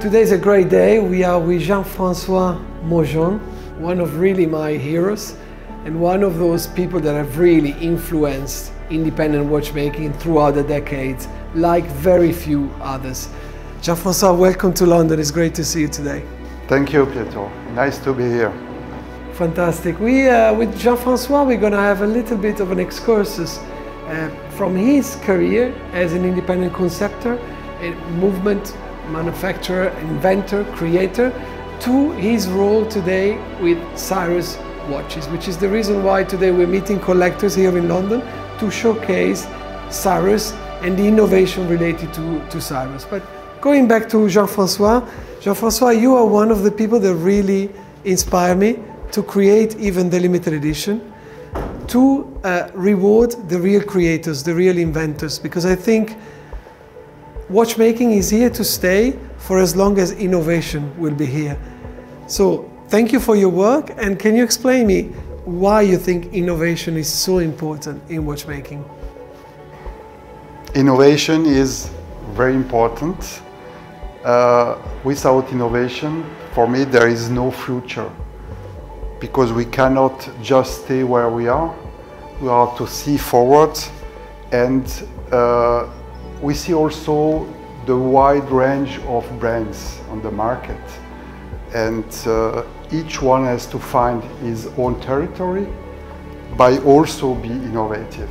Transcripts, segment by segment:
Today's a great day. We are with Jean-Francois Mojon, one of really my heroes and one of those people that have really influenced independent watchmaking throughout the decades, like very few others. Jean-Francois, welcome to London. It's great to see you today. Thank you, Pietro. Nice to be here. Fantastic. We, uh, with Jean-Francois, we're going to have a little bit of an excursus uh, from his career as an independent conceptor, a movement manufacturer, inventor, creator, to his role today with Cyrus watches, which is the reason why today we're meeting collectors here in London to showcase Cyrus and the innovation related to, to Cyrus. But going back to Jean-Francois, Jean-Francois, you are one of the people that really inspire me to create even the limited edition, to uh, reward the real creators, the real inventors, because I think watchmaking is here to stay for as long as innovation will be here. So thank you for your work and can you explain me why you think innovation is so important in watchmaking? Innovation is very important. Uh, without innovation, for me, there is no future because we cannot just stay where we are. We have to see forward and uh, we see also the wide range of brands on the market and uh, each one has to find his own territory but also be innovative.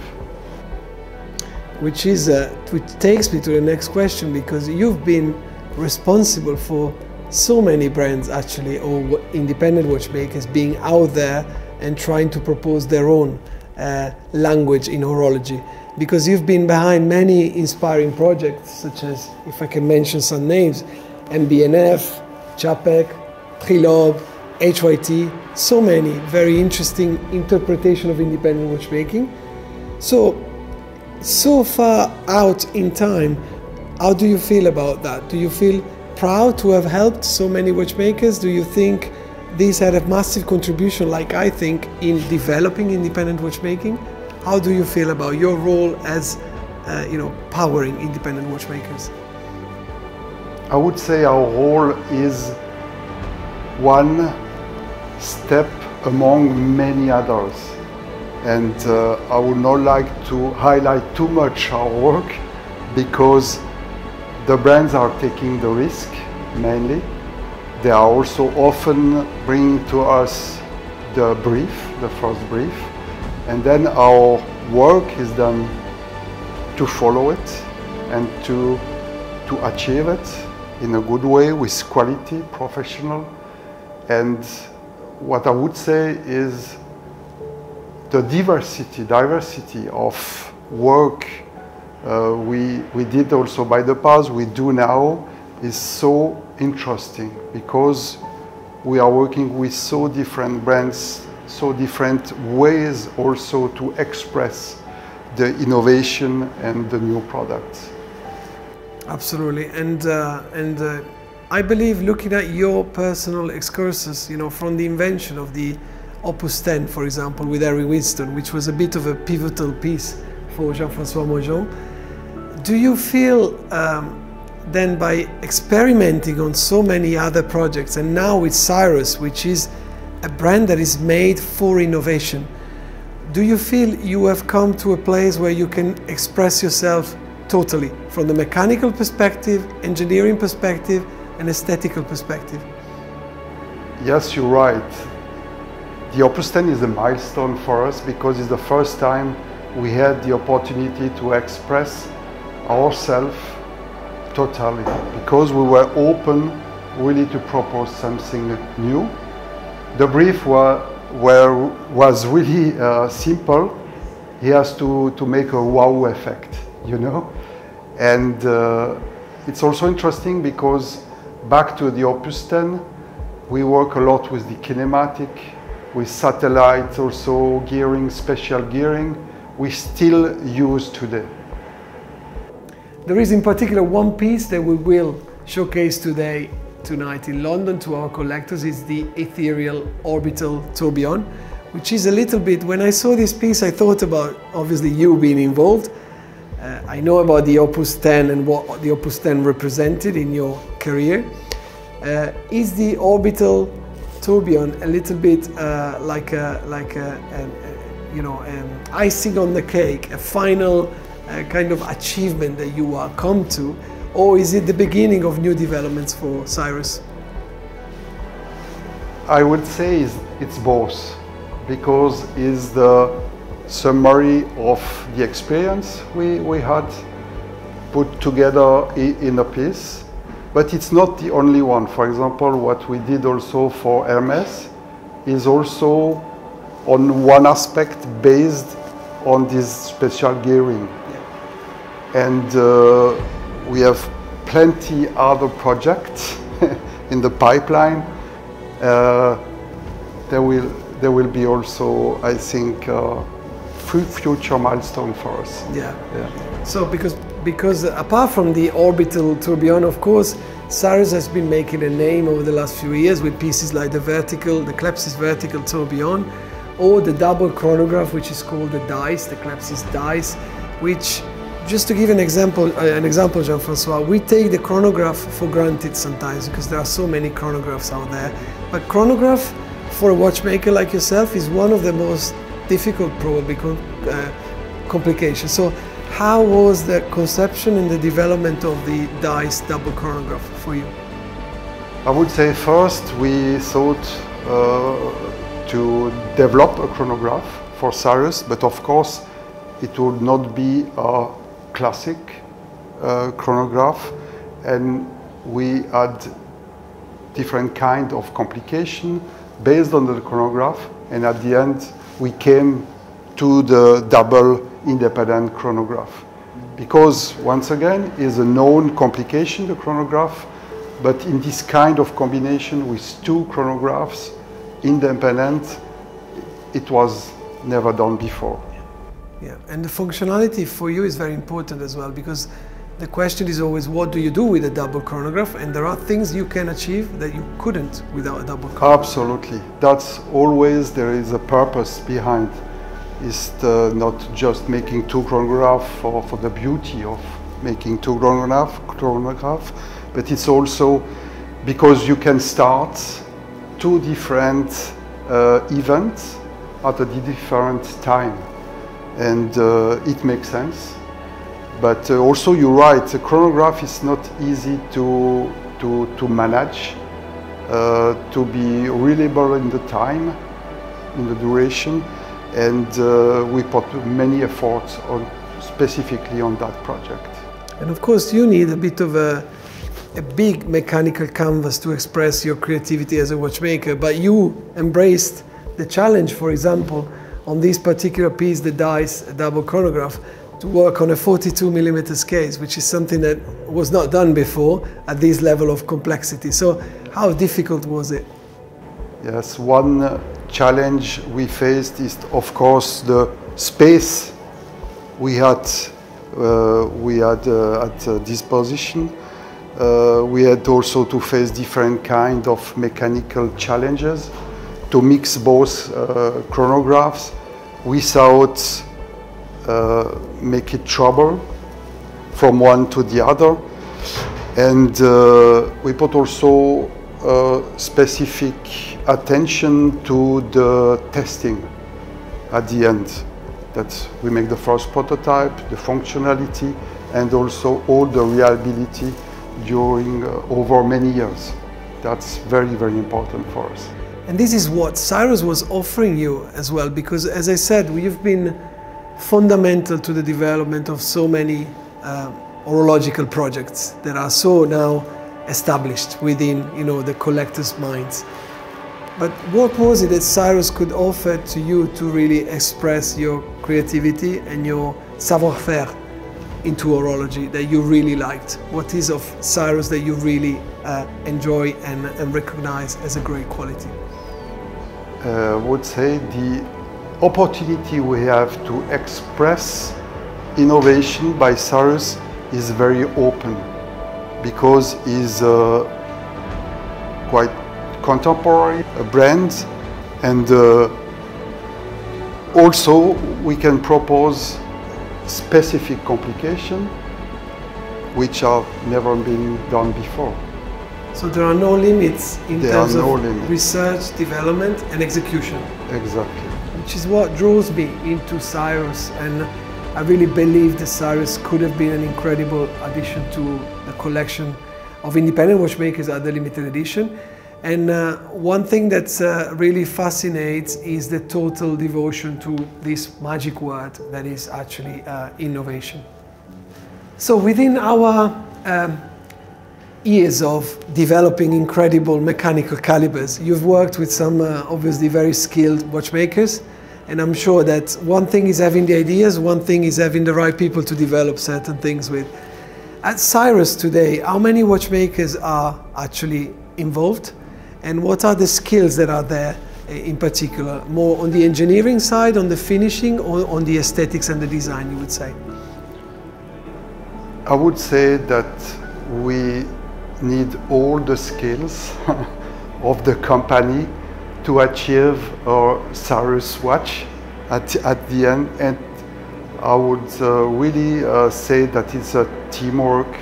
Which is, uh, which takes me to the next question because you've been responsible for so many brands actually or independent watchmakers being out there and trying to propose their own uh, language in horology because you've been behind many inspiring projects such as if I can mention some names MB&F, Trilobe, HYT so many very interesting interpretation of independent watchmaking so so far out in time how do you feel about that do you feel proud to have helped so many watchmakers? Do you think these had a massive contribution, like I think, in developing independent watchmaking? How do you feel about your role as, uh, you know, powering independent watchmakers? I would say our role is one step among many others. And uh, I would not like to highlight too much our work because the brands are taking the risk mainly. They are also often bringing to us the brief, the first brief, and then our work is done to follow it and to, to achieve it in a good way with quality, professional. And what I would say is the diversity, diversity of work uh, we, we did also by the past, we do now, is so interesting because we are working with so different brands, so different ways also to express the innovation and the new products. Absolutely, and uh, and uh, I believe looking at your personal excursus, you know, from the invention of the Opus 10, for example, with Harry Winston, which was a bit of a pivotal piece for Jean-Francois Mojon, do you feel um, then by experimenting on so many other projects and now with Cyrus, which is a brand that is made for innovation, do you feel you have come to a place where you can express yourself totally from the mechanical perspective, engineering perspective, and aesthetical perspective? Yes, you're right. The Opus 10 is a milestone for us because it's the first time we had the opportunity to express ourselves totally because we were open really to propose something new. The brief were, was really uh, simple. He has to, to make a wow effect, you know? And uh, it's also interesting because back to the Opus 10, we work a lot with the kinematic, with satellites, also gearing, special gearing, we still use today. There is in particular one piece that we will showcase today, tonight in London to our collectors is the ethereal orbital tourbillon, which is a little bit, when I saw this piece I thought about obviously you being involved. Uh, I know about the Opus 10 and what the Opus 10 represented in your career. Uh, is the orbital tourbillon a little bit uh, like a, like a, a, you know icing on the cake, a final uh, kind of achievement that you are come to, or is it the beginning of new developments for Cyrus? I would say it's both because it's the summary of the experience we, we had put together in a piece. But it's not the only one. For example, what we did also for Hermes is also on one aspect based on this special gearing. And uh, we have plenty other projects in the pipeline. Uh, there will there will be also, I think, uh, future milestone for us. Yeah. yeah. So because because apart from the orbital tourbillon, of course, Cyrus has been making a name over the last few years with pieces like the vertical, the Klepcys vertical tourbillon, or the double chronograph, which is called the dice, the Klepcys dice, which just to give an example, uh, an example, Jean-Francois, we take the chronograph for granted sometimes because there are so many chronographs out there. But chronograph for a watchmaker like yourself is one of the most difficult probably uh, complications. So how was the conception and the development of the dice double chronograph for you? I would say first we thought uh, to develop a chronograph for Cyrus, but of course it would not be a classic uh, chronograph and we had different kind of complication based on the chronograph and at the end we came to the double independent chronograph. Because once again, is a known complication, the chronograph, but in this kind of combination with two chronographs, independent, it was never done before. Yeah, and the functionality for you is very important as well because the question is always what do you do with a double chronograph and there are things you can achieve that you couldn't without a double chronograph. Absolutely. That's always there is a purpose behind. Is not just making two chronograph for, for the beauty of making two chronograph, chronograph, but it's also because you can start two different uh, events at a different time and uh, it makes sense but uh, also you're right, the chronograph is not easy to, to, to manage, uh, to be reliable in the time, in the duration, and we put many efforts on specifically on that project. And of course you need a bit of a, a big mechanical canvas to express your creativity as a watchmaker, but you embraced the challenge, for example, on this particular piece, the dice double chronograph, to work on a 42 millimeter scale, which is something that was not done before at this level of complexity. So how difficult was it? Yes, one challenge we faced is of course the space we had uh, we had uh, at uh, disposition. Uh, we had also to face different kind of mechanical challenges to mix both uh, chronographs without uh, make it trouble from one to the other. And uh, we put also uh, specific attention to the testing at the end. That we make the first prototype, the functionality, and also all the reliability during uh, over many years. That's very, very important for us. And this is what Cyrus was offering you as well, because as I said, we've been fundamental to the development of so many uh, horological projects that are so now established within you know the collectors' minds. But what was it that Cyrus could offer to you to really express your creativity and your savoir-faire into horology that you really liked? What is of Cyrus that you really uh, enjoy and, and, recognize as a great quality? Uh, I would say the opportunity we have to express innovation by Cyrus is very open because he's uh, quite contemporary a brand and uh, also we can propose specific complication which have never been done before. So there are no limits in There terms no of limits. research, development, and execution, Exactly. which is what draws me into Cyrus. And I really believe that Cyrus could have been an incredible addition to the collection of independent watchmakers at the limited edition. And uh, one thing that uh, really fascinates is the total devotion to this magic word that is actually uh, innovation. So within our um, years of developing incredible mechanical calibers, you've worked with some uh, obviously very skilled watchmakers. And I'm sure that one thing is having the ideas, one thing is having the right people to develop certain things with. At Cyrus today, how many watchmakers are actually involved? And what are the skills that are there uh, in particular? More on the engineering side, on the finishing, or on the aesthetics and the design, you would say? I would say that we need all the skills of the company to achieve our Cyrus watch at, at the end. And I would uh, really uh, say that it's a teamwork,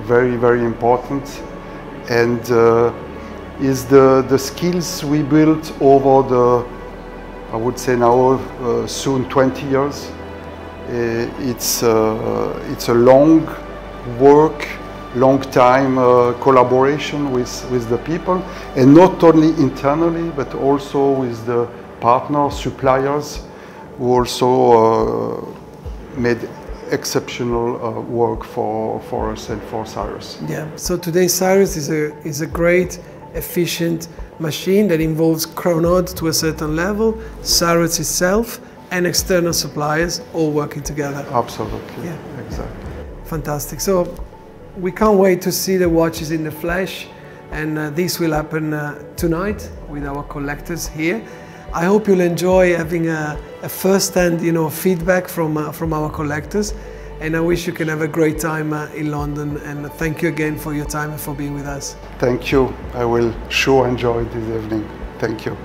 very, very important. And uh, is the, the skills we built over the, I would say now, uh, soon 20 years. Uh, it's, uh, it's a long work, long time uh, collaboration with, with the people, and not only internally, but also with the partners, suppliers, who also uh, made exceptional uh, work for, for us and for Cyrus. Yeah. So today Cyrus is a is a great, efficient machine that involves Chronode to a certain level, Cyrus itself, and external suppliers all working together. Absolutely, Yeah. exactly. Fantastic. So we can't wait to see the watches in the flesh, and uh, this will happen uh, tonight with our collectors here. I hope you'll enjoy having a, a first-hand, you know, feedback from uh, from our collectors, and I wish you can have a great time uh, in London. And thank you again for your time and for being with us. Thank you. I will sure enjoy this evening. Thank you.